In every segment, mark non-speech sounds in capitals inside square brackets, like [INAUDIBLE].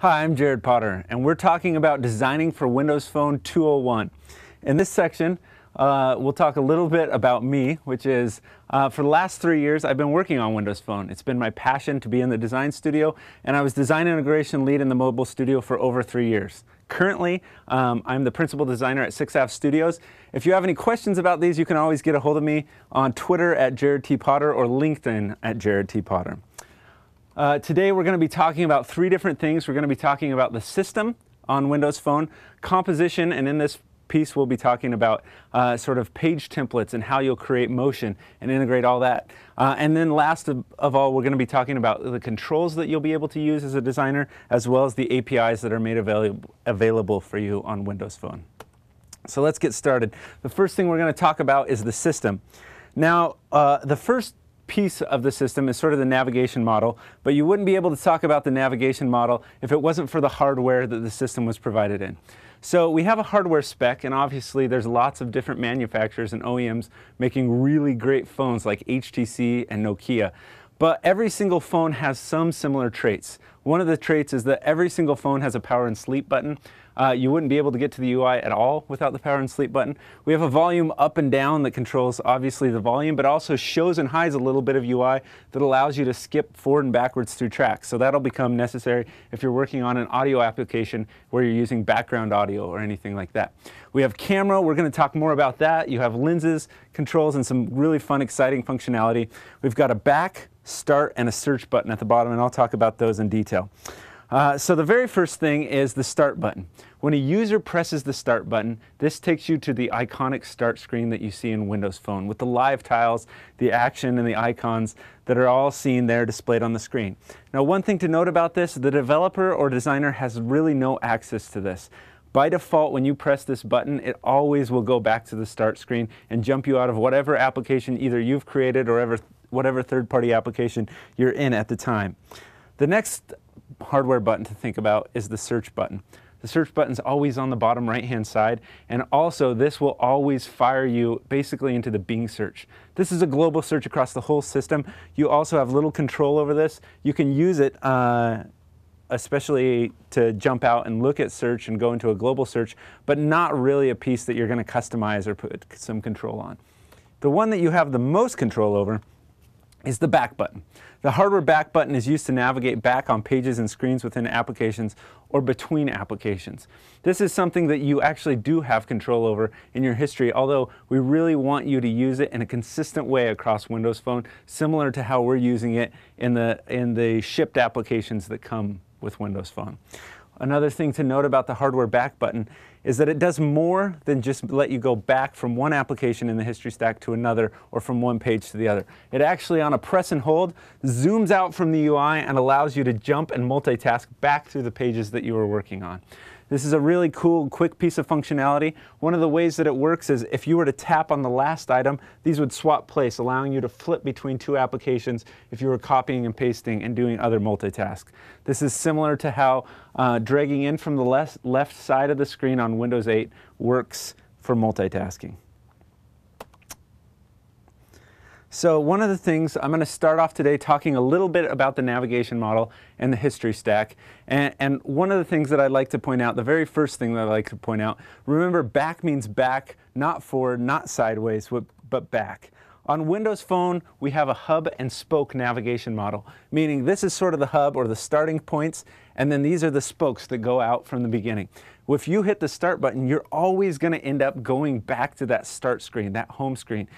Hi, I'm Jared Potter, and we're talking about designing for Windows Phone 201. In this section, uh, we'll talk a little bit about me, which is uh, for the last three years, I've been working on Windows Phone. It's been my passion to be in the design studio, and I was design integration lead in the mobile studio for over three years. Currently, um, I'm the principal designer at 6F Studios. If you have any questions about these, you can always get a hold of me on Twitter at Jared T. Potter or LinkedIn at Jared T. Potter. Uh, today we're going to be talking about three different things. We're going to be talking about the system on Windows Phone, composition, and in this piece we'll be talking about uh, sort of page templates and how you'll create motion and integrate all that. Uh, and then last of, of, all, we're going to be talking about the controls that you'll be able to use as a designer, as well as the APIs that are made available, available for you on Windows Phone. So let's get started. The first thing we're going to talk about is the system. Now, uh, the first piece of the system is sort of the navigation model, but you wouldn't be able to talk about the navigation model if it wasn't for the hardware that the system was provided in. So we have a hardware spec, and obviously there's lots of different manufacturers and OEMs making really great phones like HTC and Nokia. But every single phone has some similar traits. One of the traits is that every single phone has a power and sleep button. Uh, you wouldn't be able to get to the UI at all without the power and sleep button. We have a volume up and down that controls obviously the volume, but also shows and hides a little bit of UI that allows you to skip forward and backwards through tracks. So that'll become necessary if you're working on an audio application where you're using background audio or anything like that. We have camera, we're going to talk more about that. You have lenses, controls, and some really fun, exciting functionality. We've got a back, start, and a search button at the bottom, and I'll talk about those in detail. Uh, so the very first thing is the start button. When a user presses the start button, this takes you to the iconic start screen that you see in Windows Phone with the live tiles, the action, and the icons that are all seen there displayed on the screen. Now one thing to note about this, the developer or designer has really no access to this. By default, when you press this button, it always will go back to the start screen and jump you out of whatever application either you've created or ever, whatever third-party application you're in at the time. The next hardware button to think about is the search button. The search button is always on the bottom right hand side and also this will always fire you basically into the Bing search. This is a global search across the whole system. You also have little control over this. You can use it uh, especially to jump out and look at search and go into a global search, but not really a piece that you're going to customize or put some control on. The one that you have the most control over is the back button. The hardware back button is used to navigate back on pages and screens within applications or between applications. This is something that you actually do have control over in your history, although we really want you to use it in a consistent way across Windows Phone, similar to how we're using it in the, in the shipped applications that come with Windows Phone. Another thing to note about the hardware back button is that it does more than just let you go back from one application in the history stack to another or from one page to the other. It actually, on a press and hold, zooms out from the UI and allows you to jump and multitask back through the pages that you were working on. This is a really cool, quick piece of functionality. One of the ways that it works is if you were to tap on the last item, these would swap place, allowing you to flip between two applications if you were copying and pasting and doing other multitask. This is similar to how uh, dragging in from the left, left side of the screen on Windows 8 works for multitasking. So one of the things, I'm going to start off today talking a little bit about the navigation model and the history stack. And, and, one of the things that I'd like to point out, the very first thing that I'd like to point out, remember back means back, not forward, not sideways, but back. On Windows Phone, we have a hub and spoke navigation model, meaning this is sort of the hub or the starting points, and then these are the spokes that go out from the beginning. If you hit the start button, you're always going to end up going back to that start screen, that home screen.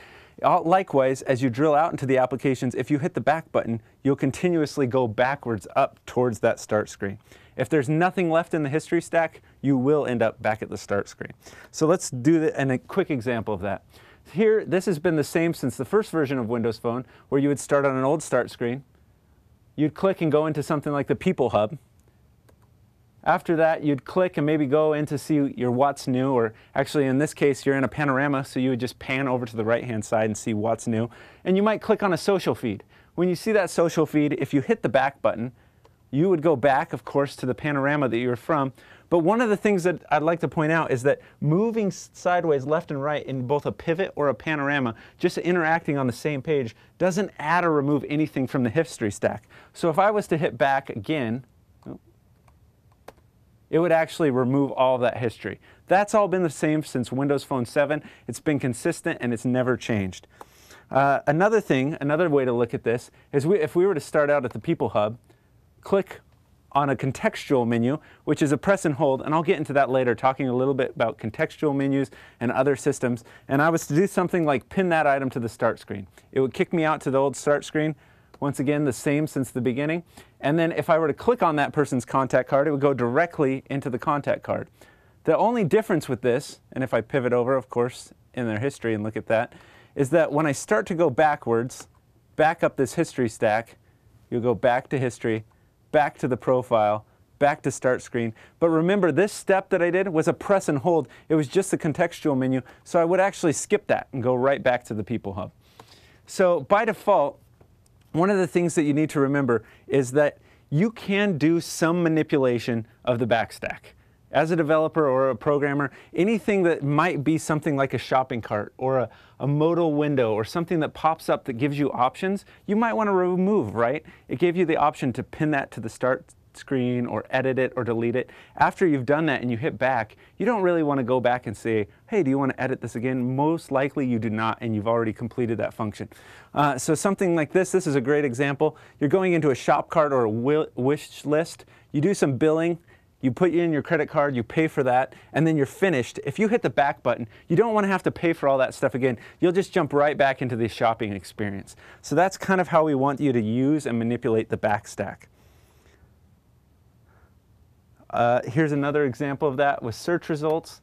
Uh, likewise, as you drill out into the applications, if you hit the back button, you'll continuously go backwards up towards that start screen. If there's nothing left in the history stack, you will end up back at the start screen. So let's do the, and a quick example of that. Here, this has been the same since the first version of Windows Phone, where you would start on an old start screen. You'd click and go into something like the People Hub, after that, you'd click and maybe go in to see your what's new, or actually in this case, you're in a panorama, so you would just pan over to the right-hand side and see what's new. And you might click on a social feed. When you see that social feed, if you hit the back button, you would go back, of course, to the panorama that you're from. But one of the things that I'd like to point out is that moving sideways left and right in both a pivot or a panorama, just interacting on the same page, doesn't add or remove anything from the history stack. So if I was to hit back again, it would actually remove all that history. That's all been the same since Windows Phone 7. It's been consistent and it's never changed. Uh, another thing, another way to look at this is we, if we were to start out at the People Hub, click on a contextual menu, which is a press and hold, and I'll get into that later, talking a little bit about contextual menus and other systems. And I was to do something like pin that item to the start screen. It would kick me out to the old start screen. Once again, the same since the beginning. And then if I were to click on that person's contact card, it would go directly into the contact card. The only difference with this, and if I pivot over, of course, in their history and look at that, is that when I start to go backwards, back up this history stack, you'll go back to history, back to the profile, back to start screen. But remember, this step that I did was a press and hold. It was just the contextual menu, so I would actually skip that and go right back to the People Hub. So by default, one of the things that you need to remember is that you can do some manipulation of the backstack as a developer or a programmer, anything that might be something like a shopping cart or a, a, modal window or something that pops up that gives you options, you might want to remove, right? It gave you the option to pin that to the start screen or edit it or delete it. After you've done that and you hit back, you don't really want to go back and say, hey, do you want to edit this again? Most likely you do not, and you've already completed that function. Uh, so something like this, this is a great example. You're going into a shop cart or a wish list. You do some billing you put in your credit card, you pay for that, and then you're finished. If you hit the back button, you don't want to have to pay for all that stuff again. You'll just jump right back into the shopping experience. So that's kind of how we want you to use and manipulate the back stack. Uh, here's another example of that with search results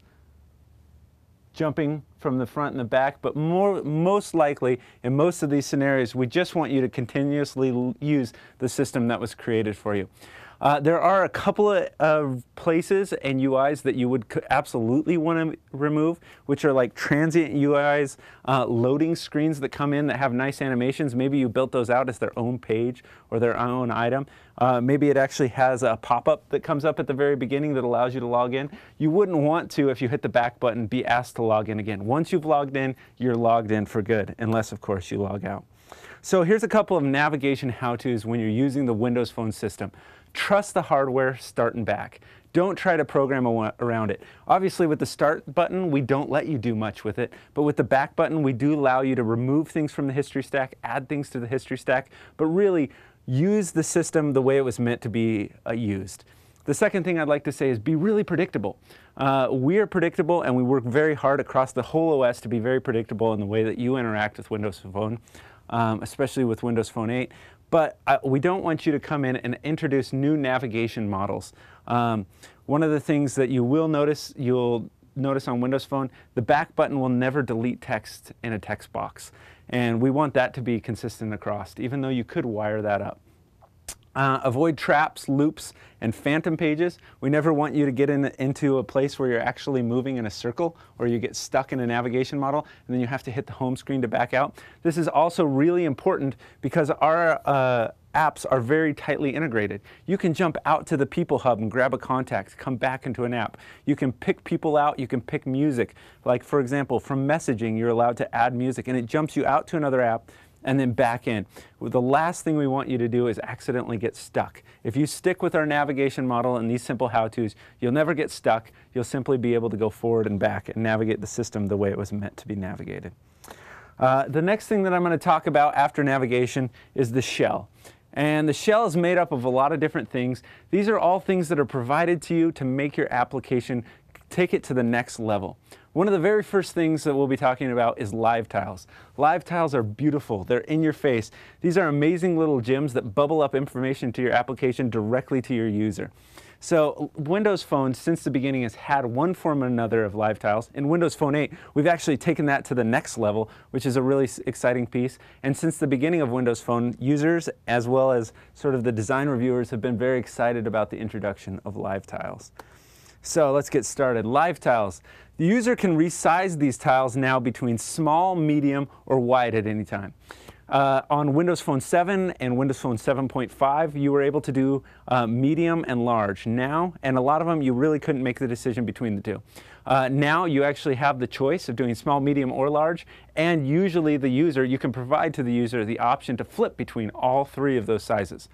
jumping from the front and the back, but more, most likely in most of these scenarios, we just want you to continuously use the system that was created for you. Uh, there are a couple of places and UIs that you would absolutely want to remove, which are like transient UIs, uh, loading screens that come in that have nice animations. Maybe you built those out as their own page or their own item. Uh, maybe it actually has a pop-up that comes up at the very beginning that allows you to log in. You wouldn't want to, if you hit the back button, be asked to log in again. Once you've logged in, you're logged in for good, unless, of course, you log out. So here's a couple of navigation how-tos when you're using the Windows Phone system. Trust the hardware start and back. Don't try to program around it. Obviously with the start button, we don't let you do much with it, but with the back button, we do allow you to remove things from the history stack, add things to the history stack, but really use the system the way it was meant to be uh, used. The second thing I'd like to say is be really predictable. Uh, we are predictable and we work very hard across the whole OS to be very predictable in the way that you interact with Windows Phone, um, especially with Windows Phone 8 but uh, we don't want you to come in and introduce new navigation models. Um, one of the things that you will notice, you'll notice on Windows Phone, the back button will never delete text in a text box. And we want that to be consistent across, even though you could wire that up. Uh, avoid traps, loops, and phantom pages. We never want you to get in, into a place where you're actually moving in a circle or you get stuck in a navigation model and then you have to hit the home screen to back out. This is also really important because our uh, apps are very tightly integrated. You can jump out to the People Hub and grab a contact, come back into an app. You can pick people out, you can pick music. Like for example, from messaging, you're allowed to add music and it jumps you out to another app and then back in. The last thing we want you to do is accidentally get stuck. If you stick with our navigation model and these simple how-tos, you'll never get stuck. You'll simply be able to go forward and back and navigate the system the way it was meant to be navigated. Uh, the next thing that I'm going to talk about after navigation is the shell. And the shell is made up of a lot of different things. These are all things that are provided to you to make your application take it to the next level. One of the very first things that we'll be talking about is live tiles. Live tiles are beautiful. They're in your face. These are amazing little gems that bubble up information to your application directly to your user. So Windows Phone, since the beginning, has had one form or another of live tiles. In Windows Phone 8, we've actually taken that to the next level, which is a really exciting piece. And since the beginning of Windows Phone, users, as well as sort of the design reviewers, have been very excited about the introduction of live tiles. So let's get started. Live tiles. The user can resize these tiles now between small, medium, or wide at any time. Uh, on Windows Phone 7 and Windows Phone 7.5, you were able to do uh, medium and large. Now, and a lot of them, you really couldn't make the decision between the two. Uh, now you actually have the choice of doing small, medium, or large, and usually the user, you can provide to the user the option to flip between all three of those sizes.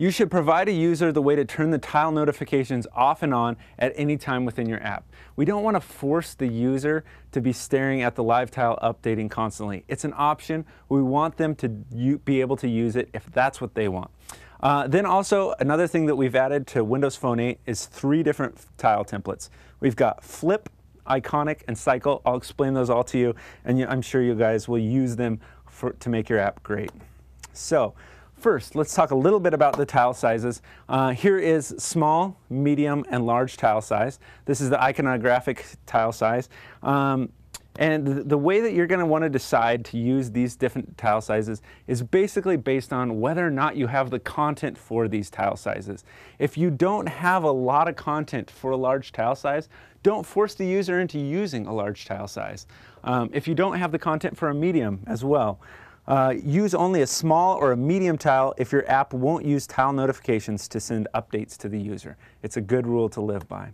You should provide a user the way to turn the tile notifications off and on at any time within your app. We don't want to force the user to be staring at the live tile updating constantly. It's an option. We want them to be able to use it if that's what they want. Uh, then also another thing that we've added to Windows Phone 8 is three different tile templates. We've got flip, iconic, and cycle. I'll explain those all to you, and I'm sure you guys will use them for, to make your app great. So First, let's talk a little bit about the tile sizes. Uh, here is small, medium, and large tile size. This is the iconographic tile size. Um, and the way that you're going to want to decide to use these different tile sizes is basically based on whether or not you have the content for these tile sizes. If you don't have a lot of content for a large tile size, don't force the user into using a large tile size. Um, if you don't have the content for a medium as well, uh, use only a small or a medium tile if your app won't use tile notifications to send updates to the user. It's a good rule to live by.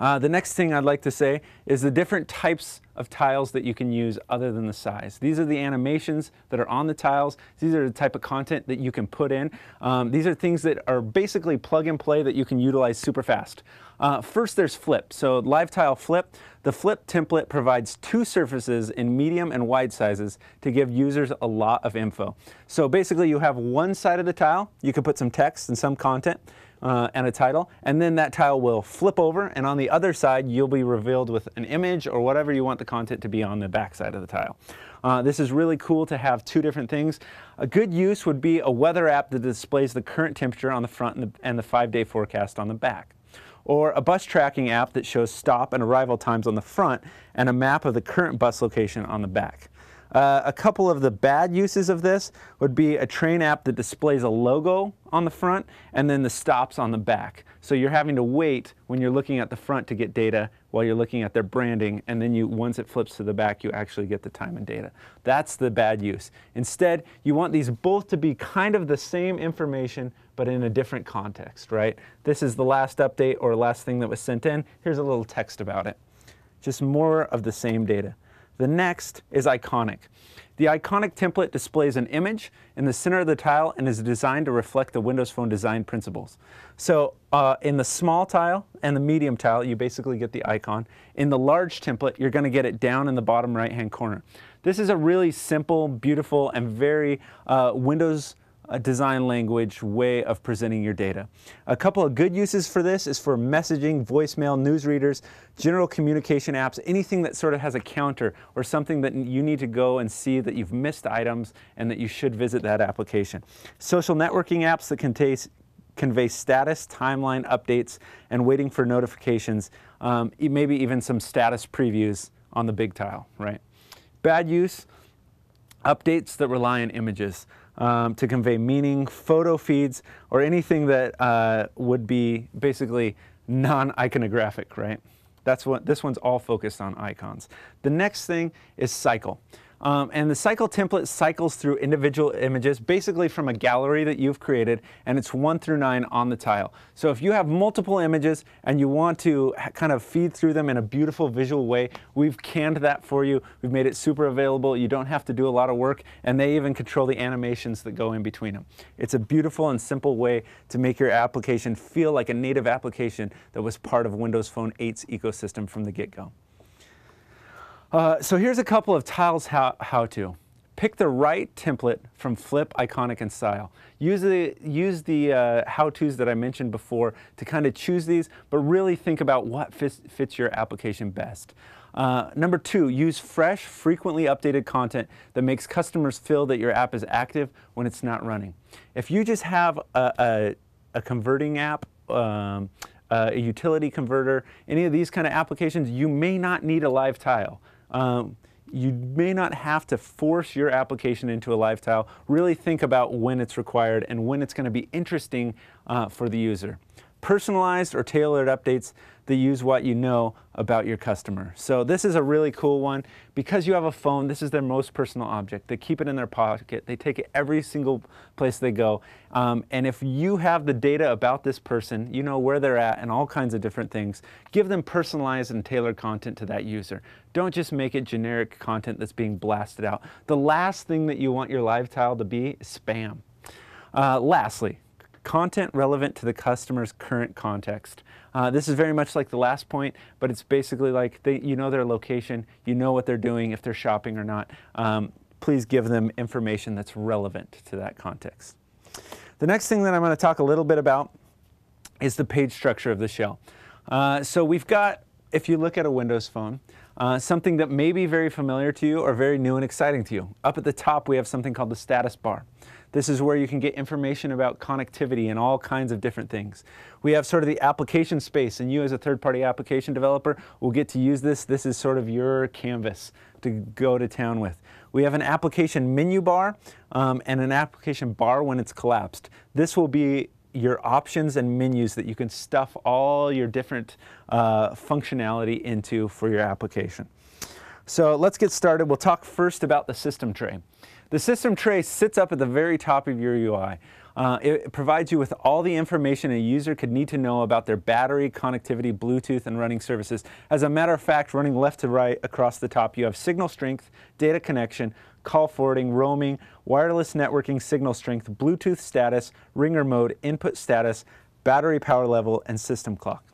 Uh, the next thing I'd like to say is the different types of tiles that you can use other than the size. These are the animations that are on the tiles. These are the type of content that you can put in. Um, these are things that are basically plug and play that you can utilize super fast. Uh, first, there's flip. So live tile flip. The flip template provides two surfaces in medium and wide sizes to give users a lot of info. So basically you have one side of the tile, you can put some text and some content uh, and a title, and then that tile will flip over, and on the other side, you'll be revealed with an image or whatever you want the content to be on the back side of the tile. Uh, this is really cool to have two different things. A good use would be a weather app that displays the current temperature on the front and the, and the five-day forecast on the back or a bus tracking app that shows stop and arrival times on the front and a map of the current bus location on the back. Uh, a couple of the bad uses of this would be a train app that displays a logo on the front and then the stops on the back. So you're having to wait when you're looking at the front to get data while you're looking at their branding and then you once it flips to the back you actually get the time and data. That's the bad use. Instead you want these both to be kind of the same information but in a different context, right? This is the last update or last thing that was sent in. Here's a little text about it. Just more of the same data. The next is iconic. The iconic template displays an image in the center of the tile and is designed to reflect the Windows Phone design principles. So uh, in the small tile and the medium tile, you basically get the icon. In the large template, you're going to get it down in the bottom right-hand corner. This is a really simple, beautiful, and very uh, Windows design language way of presenting your data. A couple of good uses for this is for messaging, voicemail, newsreaders, general communication apps, anything that sort of has a counter or something that you need to go and see that you've missed items and that you should visit that application. Social networking apps that convey status, timeline updates, and waiting for notifications, um, maybe even some status previews on the big tile, right? Bad use, updates that rely on images um, to convey meaning, photo feeds, or anything that uh, would be basically non-iconographic, right? That's what this one's all focused on icons. The next thing is cycle. Um, and the cycle template cycles through individual images, basically from a gallery that you've created, and it's one through nine on the tile. So if you have multiple images and you want to kind of feed through them in a beautiful visual way, we've canned that for you. We've made it super available. You don't have to do a lot of work, and they even control the animations that go in between them. It's a beautiful and simple way to make your application feel like a native application that was part of Windows Phone 8's ecosystem from the get-go. Uh, so here's a couple of tiles how, how to. Pick the right template from Flip, Iconic, and Cycle. Use the, use the uh, how-tos that I mentioned before to kind of choose these, but really think about what fits, fits your application best. Uh, number two, use fresh, frequently updated content that makes customers feel that your app is active when it's not running. If you just have a, a, a converting app, um, a utility converter, any of these kind of applications, you may not need a live tile. Um, you may not have to force your application into a live tile. Really think about when it's required and when it's going to be interesting uh, for the user. Personalized or tailored updates that use what you know about your customer. So this is a really cool one. Because you have a phone, this is their most personal object. They keep it in their pocket. They take it every single place they go. Um, and if you have the data about this person, you know where they're at and all kinds of different things, give them personalized and tailored content to that user. Don't just make it generic content that's being blasted out. The last thing that you want your live tile to be is spam. Uh, lastly, content relevant to the customer's current context. Uh, this is very much like the last point, but it's basically like they, you know their location, you know what they're doing, if they're shopping or not. Um, please give them information that's relevant to that context. The next thing that I'm going to talk a little bit about is the page structure of the shell. Uh, so we've got, if you look at a Windows phone, uh, something that may be very familiar to you or very new and exciting to you. Up at the top, we have something called the status bar. This is where you can get information about connectivity and all kinds of different things. We have sort of the application space, and you as a third-party application developer will get to use this. This is sort of your canvas to go to town with. We have an application menu bar um, and an application bar when it's collapsed. This will be your options and menus that you can stuff all your different uh, functionality into for your application. So let's get started. We'll talk first about the system tray. The system tray sits up at the very top of your UI. Uh, it provides you with all the information a user could need to know about their battery, connectivity, Bluetooth, and running services. As a matter of fact, running left to right across the top, you have signal strength, data connection, call forwarding, roaming, wireless networking, signal strength, Bluetooth status, ringer mode, input status, battery power level, and system clock.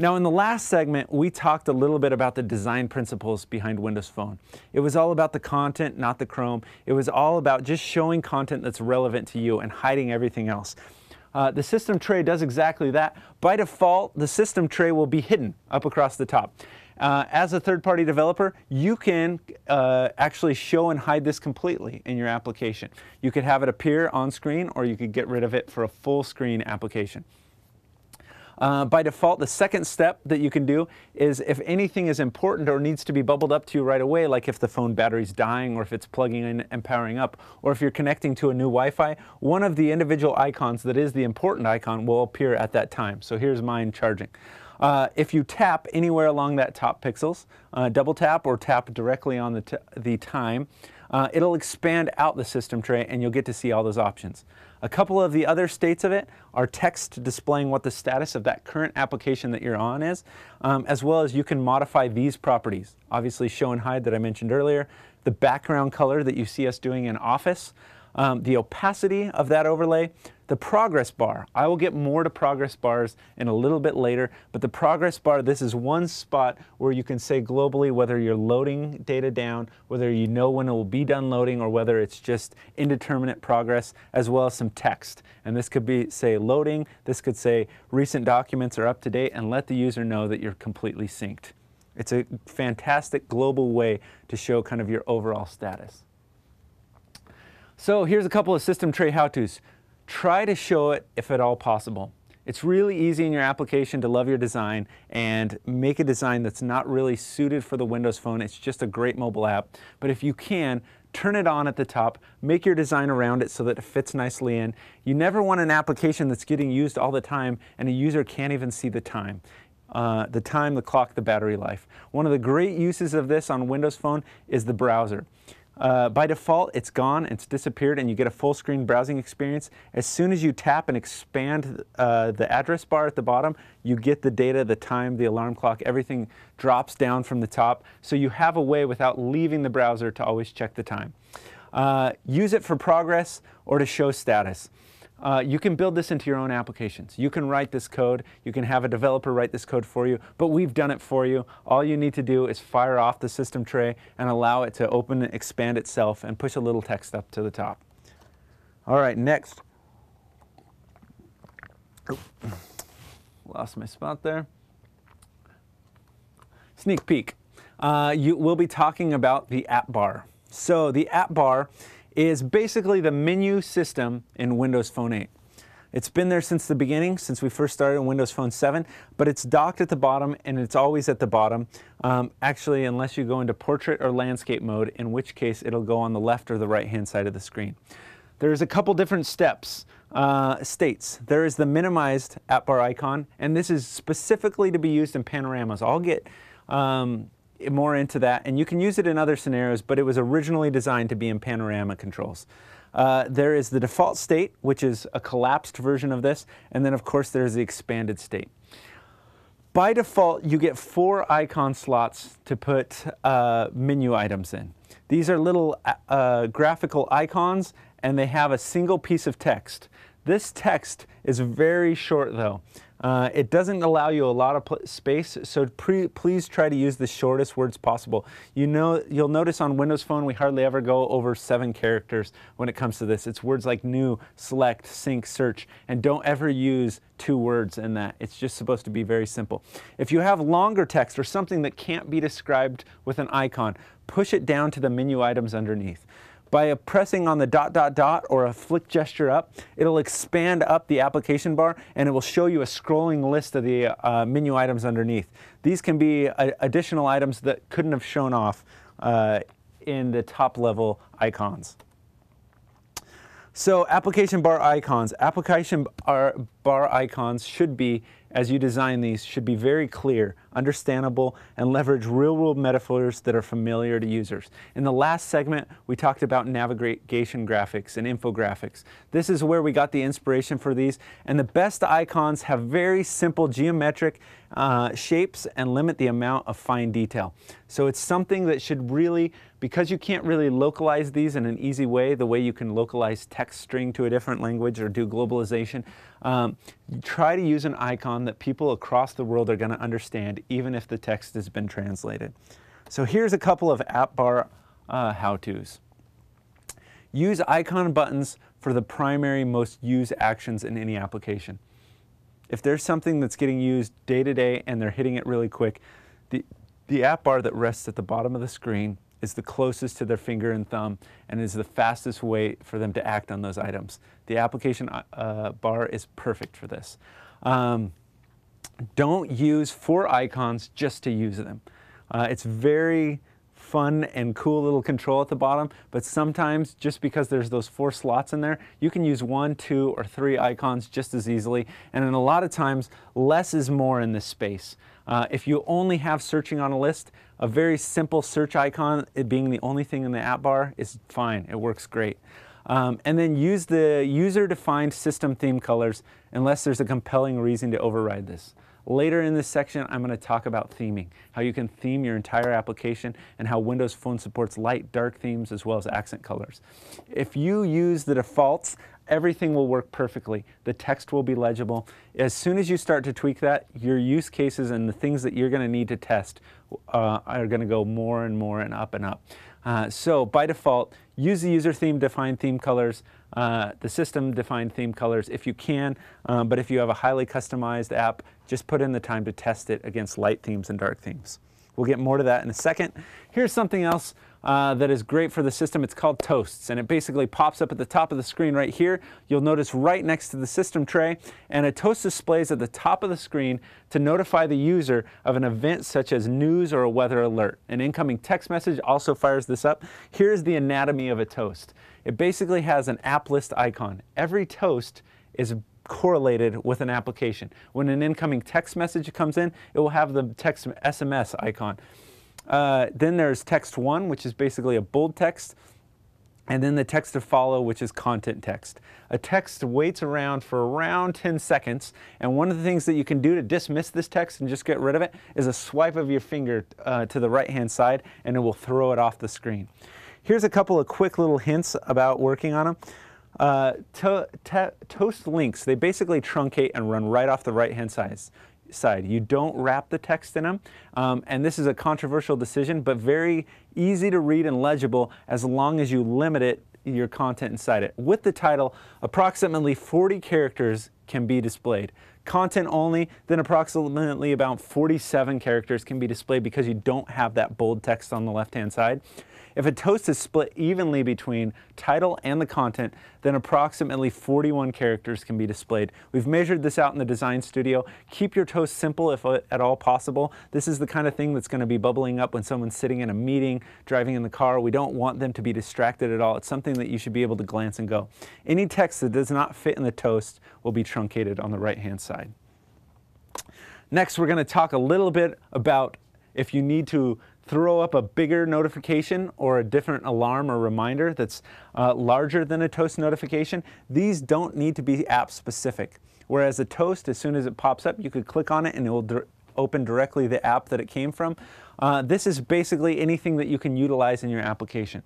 Now in the last segment, we talked a little bit about the design principles behind Windows Phone. It was all about the content, not the Chrome. It was all about just showing content that's relevant to you and hiding everything else. Uh, the system tray does exactly that. By default, the system tray will be hidden up across the top. Uh, as a third-party developer, you can uh, actually show and hide this completely in your application. You could have it appear on screen or you could get rid of it for a full screen application. Uh, by default, the second step that you can do is if anything is important or needs to be bubbled up to you right away, like if the phone battery's dying or if it's plugging in and powering up, or if you're connecting to a new Wi-Fi, one of the individual icons that is the important icon will appear at that time. So here's mine charging. Uh, if you tap anywhere along that top pixels, uh, double tap or tap directly on the, the time, uh, it'll expand out the system tray and you'll get to see all those options. A couple of the other states of it are text displaying what the status of that current application that you're on is, um, as well as you can modify these properties. Obviously show and hide that I mentioned earlier, the background color that you see us doing in Office, um, the opacity of that overlay, the progress bar. I will get more to progress bars in a little bit later, but the progress bar, this is one spot where you can say globally whether you're loading data down, whether you know when it will be done loading, or whether it's just indeterminate progress, as well as some text. And this could be, say, loading. This could say recent documents are up to date, and let the user know that you're completely synced. It's a fantastic global way to show kind of your overall status. So here's a couple of system tray how-tos. Try to show it if at all possible. It's really easy in your application to love your design and make a design that's not really suited for the Windows Phone. It's just a great mobile app. But if you can, turn it on at the top, make your design around it so that it fits nicely in. You never want an application that's getting used all the time and a user can't even see the time. Uh, the time, the clock, the battery life. One of the great uses of this on Windows Phone is the browser. Uh, by default, it's gone, it's disappeared, and you get a full screen browsing experience. As soon as you tap and expand uh, the address bar at the bottom, you get the data, the time, the alarm clock, everything drops down from the top. So you have a way without leaving the browser to always check the time. Uh, use it for progress or to show status. Uh, you can build this into your own applications. You can write this code. You can have a developer write this code for you, but we've done it for you. All you need to do is fire off the system tray and allow it to open and expand itself and push a little text up to the top. All right, next. Lost my spot there. Sneak peek. Uh, you, we'll be talking about the app bar. So the app bar is basically the menu system in Windows Phone 8. It's been there since the beginning, since we first started in Windows Phone 7, but it's docked at the bottom and it's always at the bottom. Um, actually, unless you go into portrait or landscape mode, in which case it'll go on the left or the right hand side of the screen. There's a couple different steps, uh, states. There is the minimized app bar icon, and this is specifically to be used in panoramas. I'll get um, more into that, and you can use it in other scenarios, but it was originally designed to be in panorama controls. Uh, there is the default state, which is a collapsed version of this, and then of course there's the expanded state. By default, you get four icon slots to put uh, menu items in. These are little uh, graphical icons and they have a single piece of text. This text is very short though. Uh, it doesn't allow you a lot of space, so please try to use the shortest words possible. You know, you'll notice on Windows Phone we hardly ever go over seven characters when it comes to this. It's words like new, select, sync, search, and don't ever use two words in that. It's just supposed to be very simple. If you have longer text or something that can't be described with an icon, push it down to the menu items underneath. By pressing on the dot dot dot or a flick gesture up, it'll expand up the application bar and it will show you a scrolling list of the uh, menu items underneath. These can be uh, additional items that couldn't have shown off uh, in the top level icons. So application bar icons, application bar, bar icons should be as you design these should be very clear, understandable, and leverage real-world metaphors that are familiar to users. In the last segment, we talked about navigation graphics and infographics. This is where we got the inspiration for these, and the best icons have very simple geometric uh, shapes and limit the amount of fine detail. So it's something that should really, because you can't really localize these in an easy way, the way you can localize text string to a different language or do globalization, um, try to use an icon that people across the world are going to understand, even if the text has been translated. So here's a couple of app bar uh, how-tos. Use icon buttons for the primary most used actions in any application. If there's something that's getting used day to day and they're hitting it really quick, the, the app bar that rests at the bottom of the screen is the closest to their finger and thumb and is the fastest way for them to act on those items. The application uh, bar is perfect for this. Um, don't use four icons just to use them. Uh, it's very fun and cool little control at the bottom, but sometimes just because there's those four slots in there, you can use one, two, or three icons just as easily. And in a lot of times, less is more in this space. Uh, if you only have searching on a list, a very simple search icon, it being the only thing in the app bar, is fine. It works great. Um, and then use the user-defined system theme colors unless there's a compelling reason to override this. Later in this section, I'm going to talk about theming, how you can theme your entire application and how Windows Phone supports light, dark themes as well as accent colors. If you use the defaults, everything will work perfectly. The text will be legible. As soon as you start to tweak that, your use cases and the things that you're going to need to test uh, are going to go more and more and up and up. Uh, so by default, use the user theme defined theme colors, uh, the system defined theme colors if you can, um, but if you have a highly customized app, just put in the time to test it against light themes and dark themes. We'll get more to that in a second. Here's something else uh, that is great for the system. It's called Toasts, and it basically pops up at the top of the screen right here. You'll notice right next to the system tray, and a toast displays at the top of the screen to notify the user of an event such as news or a weather alert. An incoming text message also fires this up. Here's the anatomy of a toast. It basically has an app list icon. Every toast is correlated with an application. When an incoming text message comes in, it will have the text SMS icon. Uh, then there's text one, which is basically a bold text, and then the text to follow, which is content text. A text waits around for around 10 seconds, and one of the things that you can do to dismiss this text and just get rid of it is a swipe of your finger uh, to the right-hand side, and it will throw it off the screen. Here's a couple of quick little hints about working on them. Uh, to, to, toast links, they basically truncate and run right off the right-hand side side. You don't wrap the text in them, um, and this is a controversial decision, but very easy to read and legible as long as you limit it, your content inside it. With the title, approximately 40 characters can be displayed. Content only, then approximately about 47 characters can be displayed because you don't have that bold text on the left-hand side. If a toast is split evenly between title and the content, then approximately 41 characters can be displayed. We've measured this out in the design studio. Keep your toast simple if at all possible. This is the kind of thing that's going to be bubbling up when someone's sitting in a meeting, driving in the car. We don't want them to be distracted at all. It's something that you should be able to glance and go. Any text that does not fit in the toast will be truncated on the right-hand side. Next, we're going to talk a little bit about if you need to throw up a bigger notification or a different alarm or reminder that's uh, larger than a toast notification, these don't need to be app specific. Whereas a toast, as soon as it pops up, you could click on it and it will open directly the app that it came from. Uh, this is basically anything that you can utilize in your application.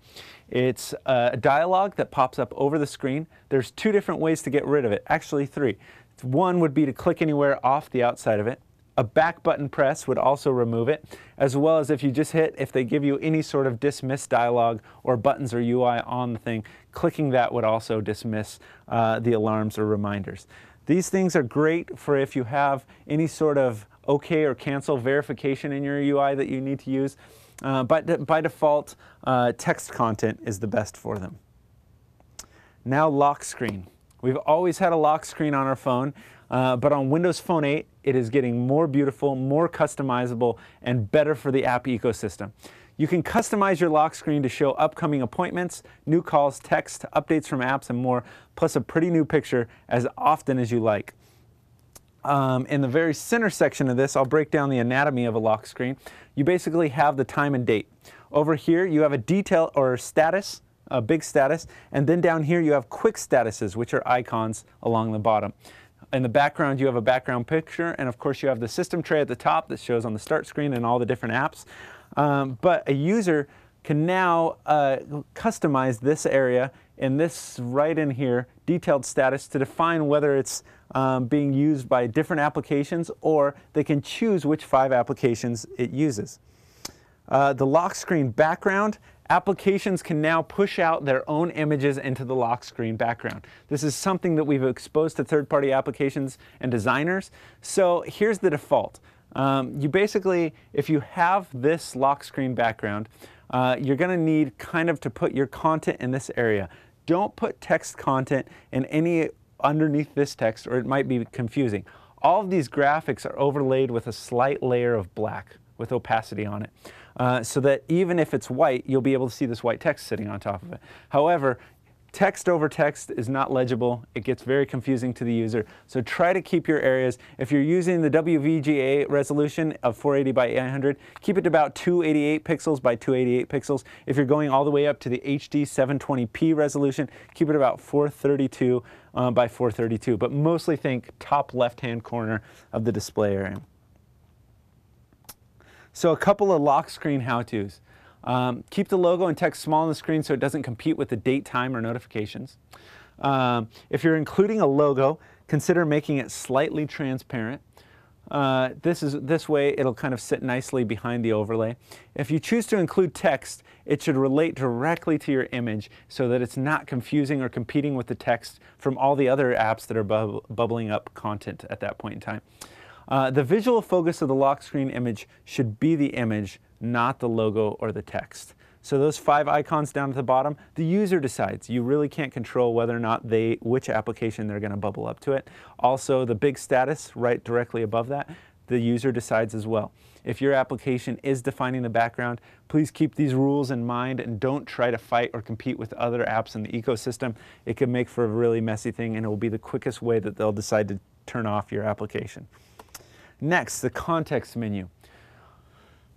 It's a dialog that pops up over the screen. There's two different ways to get rid of it, actually three. One would be to click anywhere off the outside of it. A back button press would also remove it, as well as if you just hit, if they give you any sort of dismiss dialog or buttons or UI on the thing, clicking that would also dismiss uh, the alarms or reminders. These things are great for if you have any sort of OK or cancel verification in your UI that you need to use. Uh, but by default, uh, text content is the best for them. Now lock screen. We've always had a lock screen on our phone, uh, but on Windows Phone 8, it is getting more beautiful, more customizable, and better for the app ecosystem. You can customize your lock screen to show upcoming appointments, new calls, text, updates from apps, and more, plus a pretty new picture as often as you like. Um, in the very center section of this, I'll break down the anatomy of a lock screen. You basically have the time and date. Over here, you have a detail or status, a big status, and then down here you have quick statuses, which are icons along the bottom. In the background, you have a background picture, and of course you have the system tray at the top that shows on the start screen and all the different apps. Um, but a user can now uh, customize this area in this right in here, detailed status, to define whether it's um, being used by different applications or they can choose which five applications it uses. Uh, the lock screen background, applications can now push out their own images into the lock screen background. This is something that we've exposed to third-party applications and designers. So here's the default. Um, you basically, if you have this lock screen background, uh, you're going to need kind of to put your content in this area. Don't put text content in any underneath this text or it might be confusing. All of these graphics are overlaid with a slight layer of black with opacity on it. Uh, so that even if it's white, you'll be able to see this white text sitting on top of it. However, Text over text is not legible. It gets very confusing to the user. So try to keep your areas. If you're using the WVGA resolution of 480 by 800, keep it to about 288 pixels by 288 pixels. If you're going all the way up to the HD 720p resolution, keep it about 432 uh, by 432. But mostly think top left-hand corner of the display area. So a couple of lock screen how-tos. Um, keep the logo and text small on the screen so it doesn't compete with the date, time, or notifications. Um, if you're including a logo, consider making it slightly transparent. Uh, this, is, this way it'll kind of sit nicely behind the overlay. If you choose to include text, it should relate directly to your image so that it's not confusing or competing with the text from all the other apps that are bub bubbling up content at that point in time. Uh, the visual focus of the lock screen image should be the image, not the logo or the text. So those five icons down at the bottom, the user decides. You really can't control whether or not they, which application they're going to bubble up to it. Also, the big status right directly above that, the user decides as well. If your application is defining the background, please keep these rules in mind and don't try to fight or compete with other apps in the ecosystem. It can make for a really messy thing and it will be the quickest way that they'll decide to turn off your application. Next, the context menu.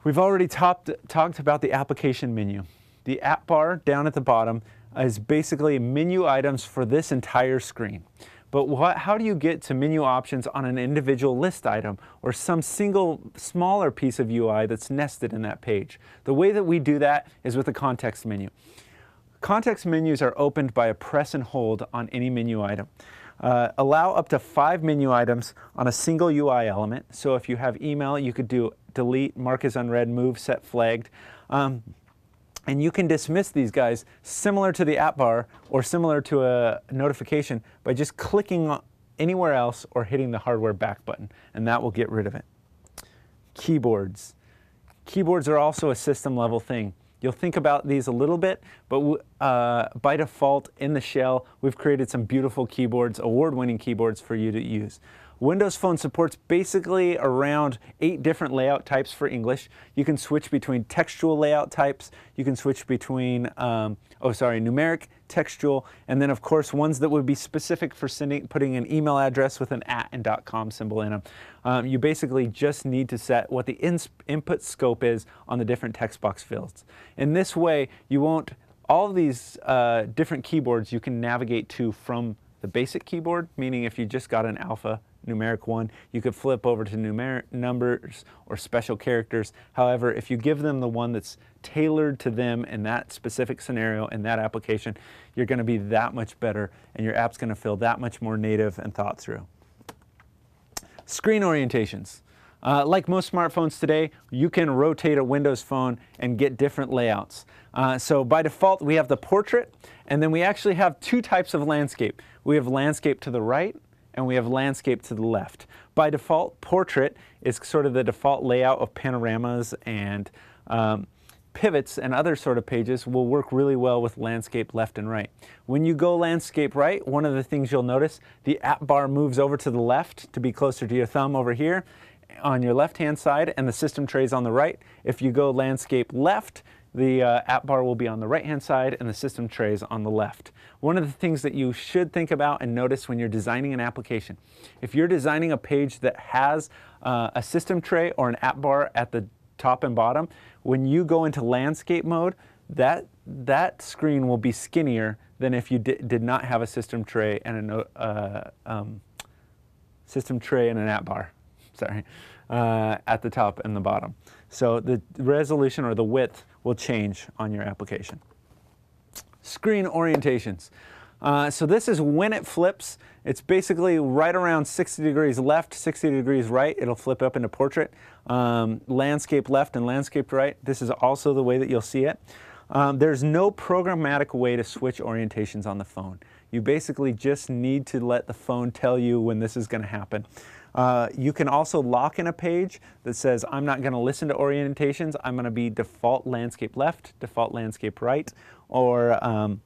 We've already talked, talked about the application menu. The app bar down at the bottom is basically menu items for this entire screen. But what, how do you get to menu options on an individual list item or some single smaller piece of UI that's nested in that page? The way that we do that is with the context menu. Context menus are opened by a press and hold on any menu item. Uh, allow up to five menu items on a single UI element. So if you have email, you could do delete, mark as unread, move, set flagged. Um, and you can dismiss these guys similar to the app bar or similar to a notification by just clicking anywhere else or hitting the hardware back button, and that will get rid of it. Keyboards. Keyboards are also a system level thing. You'll think about these a little bit, but uh, by default in the shell, we've created some beautiful keyboards, award-winning keyboards for you to use. Windows Phone supports basically around eight different layout types for English. You can switch between textual layout types, you can switch between, um, oh sorry, numeric, textual, and then of course ones that would be specific for sending, putting an email address with an at and dot .com symbol in them. Um, you basically just need to set what the in input scope is on the different text box fields. In this way, you won't, all these uh, different keyboards you can navigate to from the basic keyboard, meaning if you just got an alpha numeric one. You could flip over to numeric numbers or special characters. However, if you give them the one that's tailored to them in that specific scenario in that application, you're going to be that much better and your app's going to feel that much more native and thought through. Screen orientations. Uh, like most smartphones today, you can rotate a Windows phone and get different layouts. Uh, so by default, we have the portrait, and then we actually have two types of landscape. We have landscape to the right, and we have landscape to the left. By default, portrait is sort of the default layout of panoramas and um, pivots and other sort of pages will work really well with landscape left and right. When you go landscape right, one of the things you'll notice, the app bar moves over to the left to be closer to your thumb over here, on your left-hand side and the system tray is on the right. If you go landscape left, the uh, app bar will be on the right-hand side and the system tray is on the left. One of the things that you should think about and notice when you're designing an application, if you're designing a page that has uh, a system tray or an app bar at the top and bottom, when you go into landscape mode, that, that screen will be skinnier than if you di did not have a system tray and a uh, um, system tray and an app bar. [LAUGHS] sorry, uh, at the top and the bottom. So the resolution or the width will change on your application. Screen orientations. Uh, so this is when it flips. It's basically right around 60 degrees left, 60 degrees right. It'll flip up into portrait. Um, landscape left and landscape right. This is also the way that you'll see it. Um, there's no programmatic way to switch orientations on the phone. You basically just need to let the phone tell you when this is going to happen. Uh, you can also lock in a page that says, I'm not going to listen to orientations. I'm going to be default landscape left, default landscape right, or um,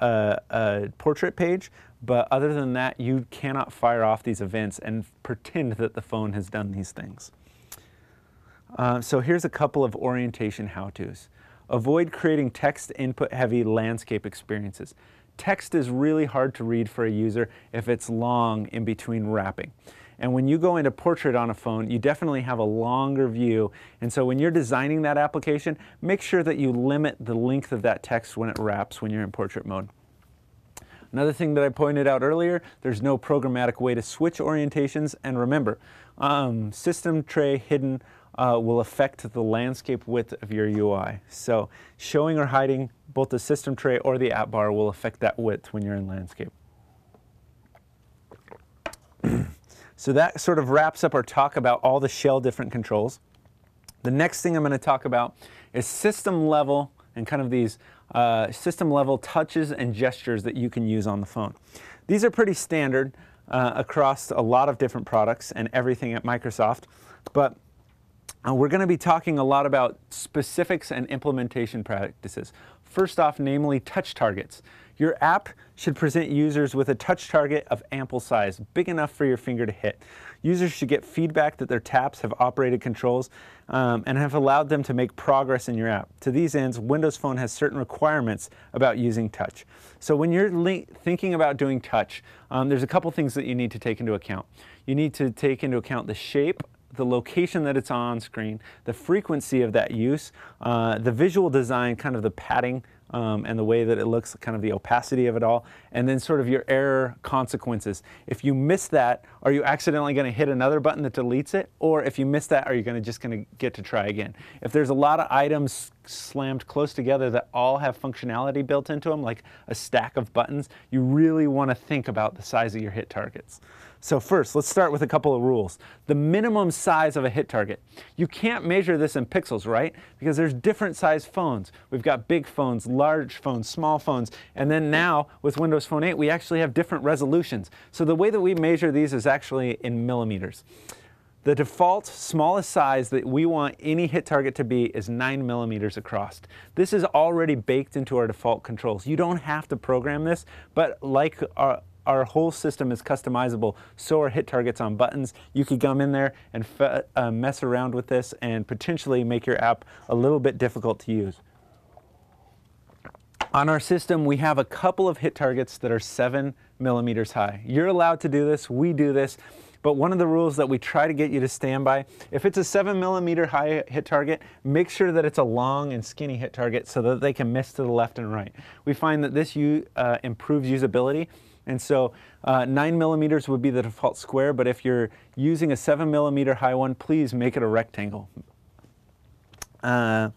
a, a, portrait page. But other than that, you cannot fire off these events and pretend that the phone has done these things. Uh, so here's a couple of orientation how-tos. Avoid creating text input heavy landscape experiences. Text is really hard to read for a user if it's long in between wrapping. And when you go into portrait on a phone, you definitely have a longer view. And so when you're designing that application, make sure that you limit the length of that text when it wraps when you're in portrait mode. Another thing that I pointed out earlier, there's no programmatic way to switch orientations. And remember, um, system tray hidden uh, will affect the landscape width of your UI. So showing or hiding both the system tray or the app bar will affect that width when you're in landscape. [CLEARS THROAT] So that sort of wraps up our talk about all the shell different controls. The next thing I'm going to talk about is system level and kind of these uh, system level touches and gestures that you can use on the phone. These are pretty standard uh, across a lot of different products and everything at Microsoft, but uh, we're going to be talking a lot about specifics and implementation practices. First off, namely touch targets. Your app should present users with a touch target of ample size, big enough for your finger to hit. Users should get feedback that their taps have operated controls um, and have allowed them to make progress in your app. To these ends, Windows Phone has certain requirements about using touch. So when you're thinking about doing touch, um, there's a couple things that you need to take into account. You need to take into account the shape the location that it's on screen, the frequency of that use, uh, the visual design, kind of the padding um, and the way that it looks, kind of the opacity of it all, and then sort of your error consequences. If you miss that, are you accidentally going to hit another button that deletes it? Or if you miss that, are you going to just going to get to try again? If there's a lot of items slammed close together that all have functionality built into them, like a stack of buttons, you really want to think about the size of your hit targets. So first, let's start with a couple of rules. The minimum size of a hit target. You can't measure this in pixels, right? Because there's different size phones. We've got big phones, large phones, small phones, and then now with Windows Phone 8, we actually have different resolutions. So the way that we measure these is actually in millimeters. The default smallest size that we want any hit target to be is 9 millimeters across. This is already baked into our default controls. You don't have to program this, but like our, our whole system is customizable. So are hit targets on buttons. You could come in there and uh, mess around with this and potentially make your app a little bit difficult to use. On our system, we have a couple of hit targets that are seven millimeters high. You're allowed to do this, we do this, but one of the rules that we try to get you to stand by, if it's a seven millimeter high hit target, make sure that it's a long and skinny hit target so that they can miss to the left and right. We find that this uh, improves usability And so uh, 9 millimeters would be the default square, but if you're using a 7 millimeter high one, please make it a rectangle. Uh,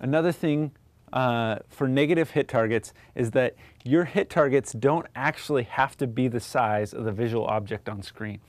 another thing uh, for negative hit targets is that your hit targets don't actually have to be the size of the visual object on screen.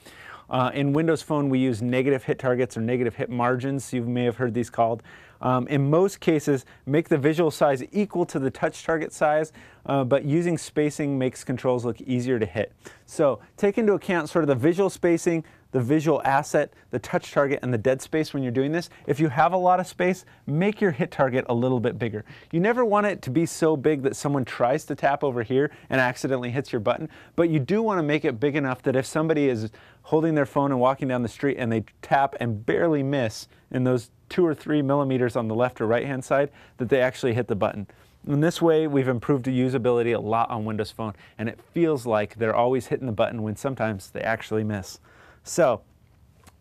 Uh, in Windows Phone, we use negative hit targets or negative hit margins. You may have heard these called. Um, in most cases, make the visual size equal to the touch target size, uh, but using spacing makes controls look easier to hit. So take into account sort of the visual spacing, the visual asset, the touch target, and the dead space when you're doing this. If you have a lot of space, make your hit target a little bit bigger. You never want it to be so big that someone tries to tap over here and accidentally hits your button, but you do want to make it big enough that if somebody is holding their phone and walking down the street and they tap and barely miss in those two or three millimeters on the left or right hand side, that they actually hit the button. In this way, we've improved the usability a lot on Windows Phone, and it feels like they're always hitting the button when sometimes they actually miss. So,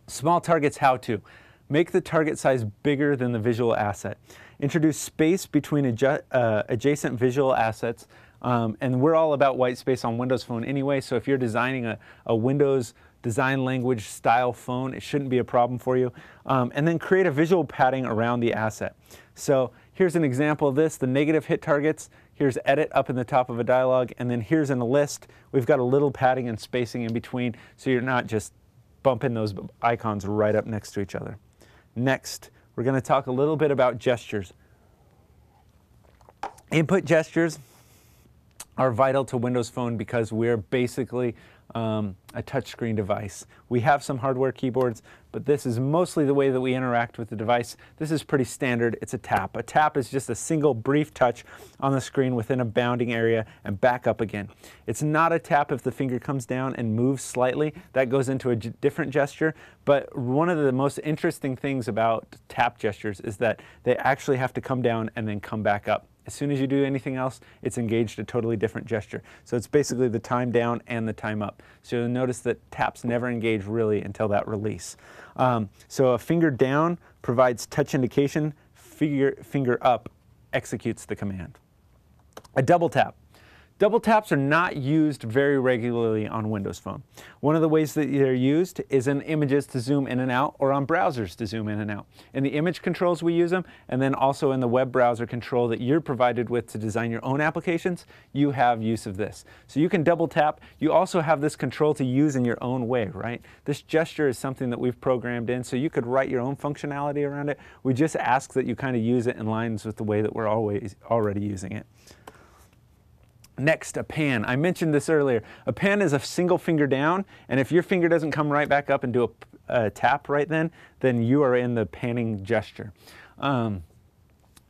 small targets how to. Make the target size bigger than the visual asset. Introduce space between adju uh, adjacent visual assets. Um, and we're all about white space on Windows Phone anyway, so if you're designing a, a Windows design language style phone, it shouldn't be a problem for you. Um, and then create a visual padding around the asset. So here's an example of this, the negative hit targets. Here's edit up in the top of a dialog, and then here's in a list, we've got a little padding and spacing in between, so you're not just bumping those icons right up next to each other. Next, we're going to talk a little bit about gestures. Input gestures are vital to Windows Phone because we're basically um, a touchscreen device. We have some hardware keyboards, but this is mostly the way that we interact with the device. This is pretty standard. It's a tap. A tap is just a single brief touch on the screen within a bounding area and back up again. It's not a tap if the finger comes down and moves slightly. That goes into a different gesture. But one of the most interesting things about tap gestures is that they actually have to come down and then come back up. As soon as you do anything else, it's engaged a totally different gesture. So it's basically the time down and the time up. So you'll notice that taps never engage really until that release. Um, so a finger down provides touch indication, finger, finger up executes the command. A double tap Double taps are not used very regularly on Windows Phone. One of the ways that they're used is in images to zoom in and out or on browsers to zoom in and out. In the image controls we use them and then also in the web browser control that you're provided with to design your own applications, you have use of this. So you can double tap. You also have this control to use in your own way, right? This gesture is something that we've programmed in so you could write your own functionality around it. We just ask that you kind of use it in lines with the way that we're always already using it. Next, a pan. I mentioned this earlier. A pan is a single finger down, and if your finger doesn't come right back up and do a, a tap right then, then you are in the panning gesture. Um,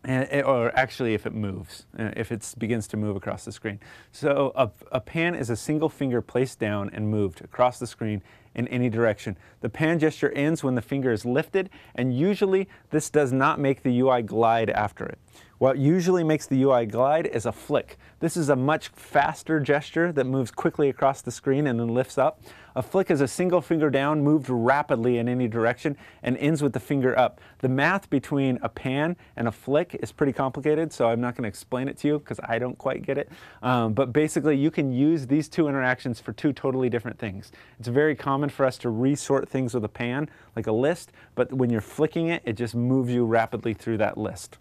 and, or actually if it moves, uh, if it begins to move across the screen. So a, a, pan is a single finger placed down and moved across the screen in any direction. The pan gesture ends when the finger is lifted, and usually this does not make the UI glide after it. What usually makes the UI glide is a flick. This is a much faster gesture that moves quickly across the screen and then lifts up. A flick is a single finger down moved rapidly in any direction and ends with the finger up. The math between a pan and a flick is pretty complicated, so I'm not going to explain it to you because I don't quite get it. Um, but basically, you can use these two interactions for two totally different things. It's very common for us to resort things with a pan, like a list, but when you're flicking it, it just moves you rapidly through that list.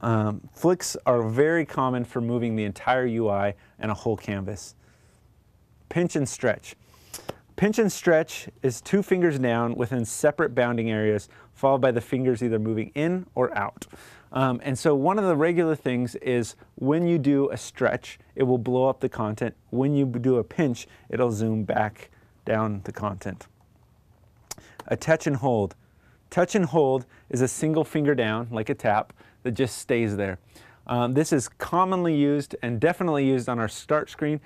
Um, flicks are very common for moving the entire UI and a whole canvas. Pinch and stretch. Pinch and stretch is two fingers down within separate bounding areas, followed by the fingers either moving in or out. Um, and so one of the regular things is when you do a stretch, it will blow up the content. When you do a pinch, it'll zoom back down the content. A touch and hold. Touch and hold is a single finger down, like a tap, that just stays there. Um, this is commonly used and definitely used on our start screen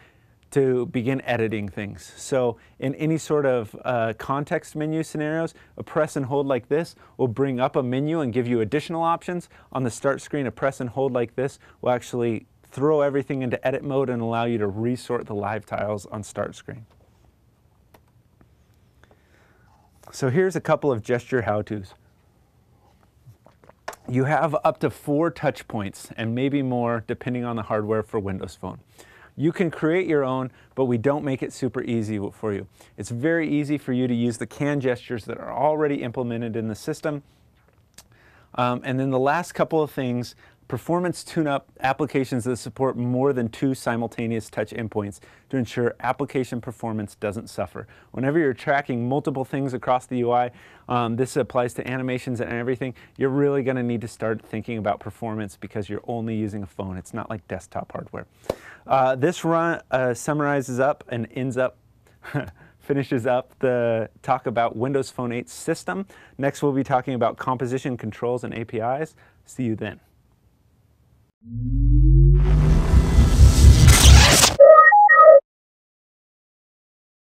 to begin editing things. So in any sort of uh, context menu scenarios, a press and hold like this will bring up a menu and give you additional options. On the start screen, a press and hold like this will actually throw everything into edit mode and allow you to resort the live tiles on start screen. So here's a couple of gesture how-tos. you have up to four touch points and maybe more depending on the hardware for Windows Phone. You can create your own, but we don't make it super easy for you. It's very easy for you to use the can gestures that are already implemented in the system. Um, and then the last couple of things performance tune-up applications that support more than two simultaneous touch endpoints to ensure application performance doesn't suffer. Whenever you're tracking multiple things across the UI, um, this applies to animations and everything, you're really going to need to start thinking about performance because you're only using a phone. It's not like desktop hardware. Uh, this run uh, summarizes up and ends up, [LAUGHS] finishes up the talk about Windows Phone 8 system. Next, we'll be talking about composition controls and APIs. See you then.